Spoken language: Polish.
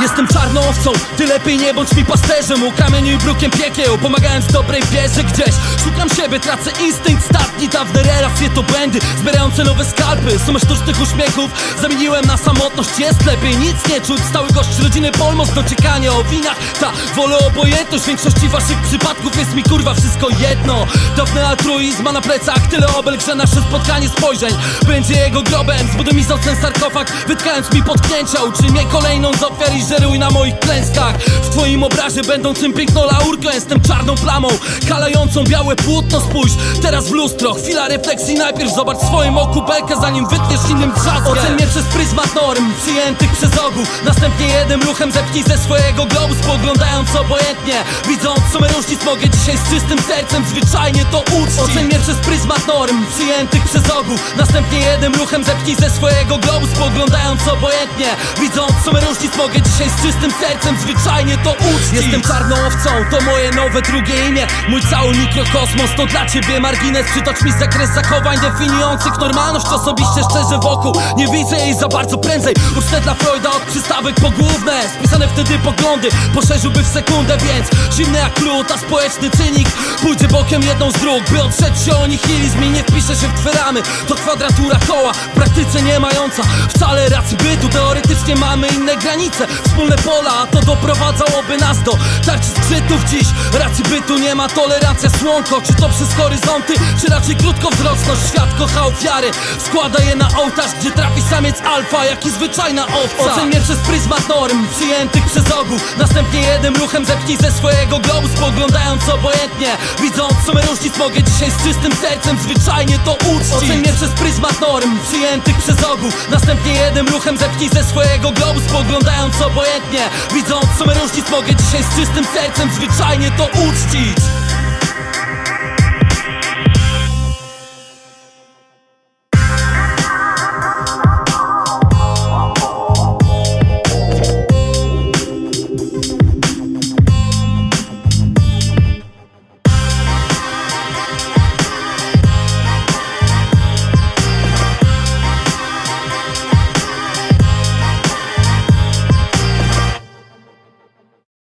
Jestem czarną owcą, ty lepiej nie bądź mi pasterzem. Ukamieniuj brukiem piekieł, pomagając w dobrej wierze gdzieś. Szukam siebie, tracę instynkt statni Dawne relacje to błędy, zbierające nowe skalpy Sumę sztucznych uśmiechów. Zamieniłem na samotność Jest lepiej, nic nie czuć, stały gość rodziny Polmos Dociekanie o winach, ta wolę obojętność większości waszych przypadków mi kurwa wszystko jedno. Dawny altruizm, a na plecach tyle obelg, że nasze spotkanie spojrzeń. Będzie jego grobem, zbuduj mi ten sarkofag Wytkając mi potknięcia, uczy mnie kolejną z ofiar i żeruj na moich klęskach. W twoim obrazie będącym piękną laurką Jestem czarną plamą, kalającą białe płótno. Spójrz teraz w lustro, chwila refleksji. Najpierw zobacz swoim oku belkę, zanim wytniesz innym trzaskiem Ocen mnie przez pryzmat norm, przyjętych przez ogół. Następnie jednym ruchem zepchnij ze swojego globu Spoglądając obojętnie, widząc sumę różnic Mogę dzisiaj z czystym sercem zwyczajnie to uczcić Ocen mnie przez pryzmat norm, przyjętych przez ogół. Następnie jednym ruchem zepchnij ze swojego globu Spoglądając obojętnie, widząc sumę różnic Mogę dzisiaj z czystym sercem zwyczajnie to uczcić Jestem czarną owcą, to moje nowe drugie imię. Mój cały mikrokosmos to dla ciebie margines. Przytocz mi zakres zachowań definiujących normalność Osobiście szczerze wokół, nie widzę jej za bardzo prędzej. Ucztę dla Freuda od przystawek pogłówne. Spisane wtedy poglądy, poszerzyłby w sekundę Więc zimny jak lód, a społeczny cynik Pójdzie bokiem jedną z dróg, by otrzeć się o nihilizm I nie wpisze się w twe ramy, to kwadratura koła W praktyce nie mająca wcale racji bytu. Teoretycznie mamy inne granice, wspólne pola A to doprowadzałoby nas do tarci skrzytów dziś Racji bytu nie ma tolerancja słonko. Czy to przez horyzonty, czy raczej krótkowzroczność? Świat kocha ofiary, składa je na ołtarz Gdzie trafi samiec alfa, jak i zwyczajna owca. Ocen mnie przez pryzmat norm, przyjętych przez ogół. Następnie jednym ruchem zepchnij ze swojego globu Spoglądając obojętnie, widząc sumę różnic Mogę dzisiaj z czystym sercem zwyczajnie to uczcić. Mnie przez pryzmat norm, przyjętych przez ogół. Następnie jednym ruchem zepchnij ze swojego globu Spoglądając obojętnie, widząc sumę różnic Mogę dzisiaj z czystym sercem zwyczajnie to uczcić